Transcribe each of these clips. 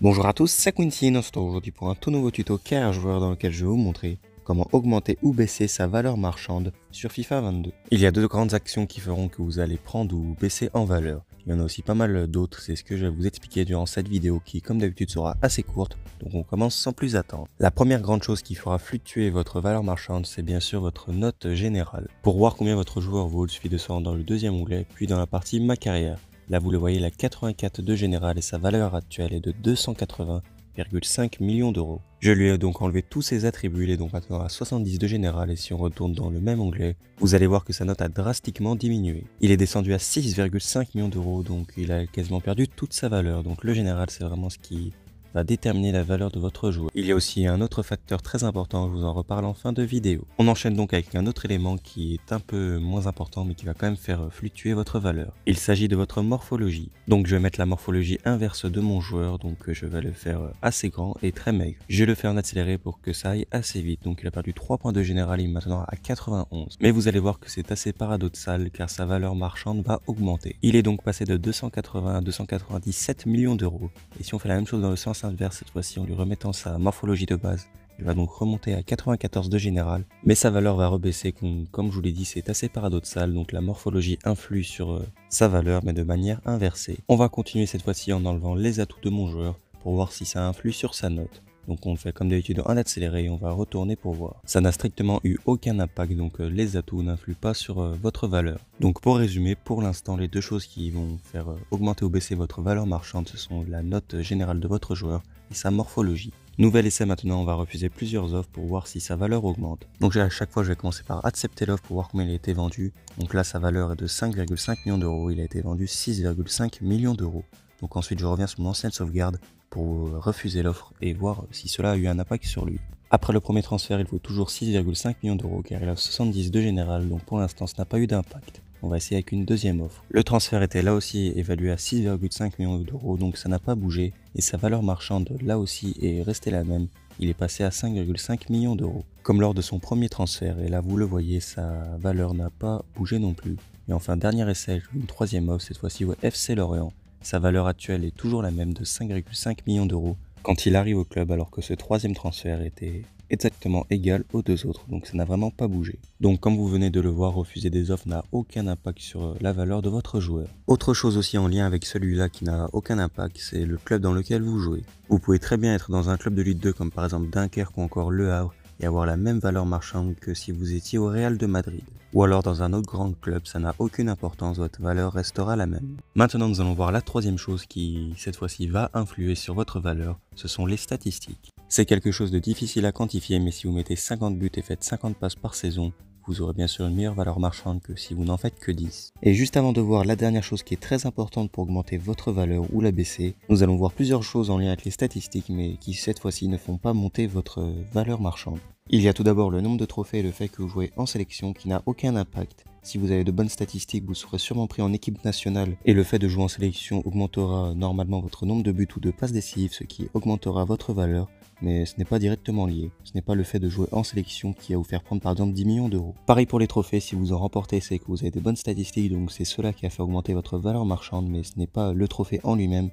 Bonjour à tous, c'est Quincy et aujourd'hui pour un tout nouveau tuto carrière joueur dans lequel je vais vous montrer comment augmenter ou baisser sa valeur marchande sur FIFA 22. Il y a deux grandes actions qui feront que vous allez prendre ou baisser en valeur. Il y en a aussi pas mal d'autres, c'est ce que je vais vous expliquer durant cette vidéo qui comme d'habitude sera assez courte, donc on commence sans plus attendre. La première grande chose qui fera fluctuer votre valeur marchande, c'est bien sûr votre note générale. Pour voir combien votre joueur vaut, il suffit de se rendre dans le deuxième onglet, puis dans la partie ma carrière. Là vous le voyez, la 84 de général et sa valeur actuelle est de 280,5 millions d'euros. Je lui ai donc enlevé tous ses attributs, il est donc maintenant à 70 de général et si on retourne dans le même onglet, vous allez voir que sa note a drastiquement diminué. Il est descendu à 6,5 millions d'euros donc il a quasiment perdu toute sa valeur. Donc le général c'est vraiment ce qui va déterminer la valeur de votre joueur. Il y a aussi un autre facteur très important, je vous en reparle en fin de vidéo. On enchaîne donc avec un autre élément qui est un peu moins important mais qui va quand même faire fluctuer votre valeur. Il s'agit de votre morphologie. Donc je vais mettre la morphologie inverse de mon joueur, donc je vais le faire assez grand et très maigre. Je vais le faire en accéléré pour que ça aille assez vite, donc il a perdu 3 points de général, il est maintenant à 91. Mais vous allez voir que c'est assez paradoxal car sa valeur marchande va augmenter. Il est donc passé de 280 à 297 millions d'euros. Et si on fait la même chose dans le sens cette fois-ci en lui remettant sa morphologie de base. Il va donc remonter à 94 de général, mais sa valeur va rebaisser, comme je vous l'ai dit c'est assez paradoxal, donc la morphologie influe sur euh, sa valeur mais de manière inversée. On va continuer cette fois-ci en enlevant les atouts de mon joueur pour voir si ça influe sur sa note. Donc on fait comme d'habitude en accéléré et on va retourner pour voir. Ça n'a strictement eu aucun impact donc euh, les atouts n'influent pas sur euh, votre valeur. Donc pour résumer, pour l'instant les deux choses qui vont faire euh, augmenter ou baisser votre valeur marchande ce sont la note générale de votre joueur et sa morphologie. Nouvel essai maintenant, on va refuser plusieurs offres pour voir si sa valeur augmente. Donc à chaque fois je vais commencer par accepter l'offre pour voir combien il a été vendu. Donc là sa valeur est de 5,5 millions d'euros, il a été vendu 6,5 millions d'euros. Donc ensuite je reviens sur mon ancienne sauvegarde pour refuser l'offre et voir si cela a eu un impact sur lui. Après le premier transfert, il vaut toujours 6,5 millions d'euros car il a 70 de général, donc pour l'instant ça n'a pas eu d'impact. On va essayer avec une deuxième offre. Le transfert était là aussi évalué à 6,5 millions d'euros, donc ça n'a pas bougé, et sa valeur marchande là aussi est restée la même. Il est passé à 5,5 millions d'euros. Comme lors de son premier transfert, et là vous le voyez, sa valeur n'a pas bougé non plus. Et enfin, dernier essai, une troisième offre, cette fois-ci au FC Lorient. Sa valeur actuelle est toujours la même de 5,5 millions d'euros quand il arrive au club alors que ce troisième transfert était exactement égal aux deux autres, donc ça n'a vraiment pas bougé. Donc comme vous venez de le voir, refuser des offres n'a aucun impact sur la valeur de votre joueur. Autre chose aussi en lien avec celui-là qui n'a aucun impact, c'est le club dans lequel vous jouez. Vous pouvez très bien être dans un club de Ligue 2 comme par exemple Dunkerque ou encore Le Havre et avoir la même valeur marchande que si vous étiez au Real de Madrid. Ou alors dans un autre grand club, ça n'a aucune importance, votre valeur restera la même. Maintenant nous allons voir la troisième chose qui, cette fois-ci, va influer sur votre valeur, ce sont les statistiques. C'est quelque chose de difficile à quantifier, mais si vous mettez 50 buts et faites 50 passes par saison, vous aurez bien sûr une meilleure valeur marchande que si vous n'en faites que 10. Et juste avant de voir la dernière chose qui est très importante pour augmenter votre valeur ou la baisser, nous allons voir plusieurs choses en lien avec les statistiques mais qui cette fois-ci ne font pas monter votre valeur marchande. Il y a tout d'abord le nombre de trophées et le fait que vous jouez en sélection qui n'a aucun impact. Si vous avez de bonnes statistiques, vous serez sûrement pris en équipe nationale et le fait de jouer en sélection augmentera normalement votre nombre de buts ou de passes décisives, ce qui augmentera votre valeur mais ce n'est pas directement lié. Ce n'est pas le fait de jouer en sélection qui va vous faire prendre par exemple 10 millions d'euros. Pareil pour les trophées, si vous en remportez, c'est que vous avez de bonnes statistiques, donc c'est cela qui a fait augmenter votre valeur marchande, mais ce n'est pas le trophée en lui-même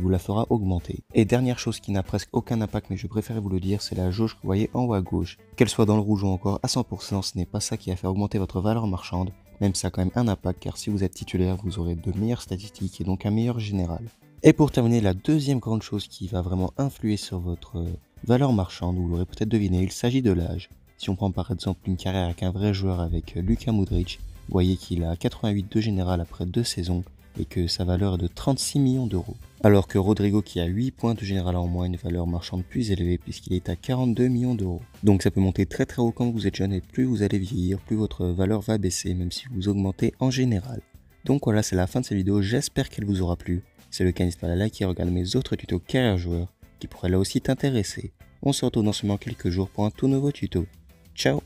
vous la fera augmenter. Et dernière chose qui n'a presque aucun impact, mais je préfère vous le dire, c'est la jauge que vous voyez en haut à gauche. Qu'elle soit dans le rouge ou encore à 100%, ce n'est pas ça qui a fait augmenter votre valeur marchande, même ça a quand même un impact, car si vous êtes titulaire, vous aurez de meilleures statistiques et donc un meilleur général. Et pour terminer, la deuxième grande chose qui va vraiment influer sur votre valeur marchande, vous l'aurez peut-être deviné, il s'agit de l'âge. Si on prend par exemple une carrière avec un vrai joueur avec Luka Modric, vous voyez qu'il a 88 de général après deux saisons et que sa valeur est de 36 millions d'euros. Alors que Rodrigo qui a 8 points de général en moins une valeur marchande plus élevée puisqu'il est à 42 millions d'euros. Donc ça peut monter très très haut quand vous êtes jeune et plus vous allez vieillir, plus votre valeur va baisser même si vous augmentez en général. Donc voilà, c'est la fin de cette vidéo, j'espère qu'elle vous aura plu. C'est le à liker et regarder mes autres tutos carrière joueur qui pourraient là aussi t'intéresser. On se retrouve dans seulement quelques jours pour un tout nouveau tuto. Ciao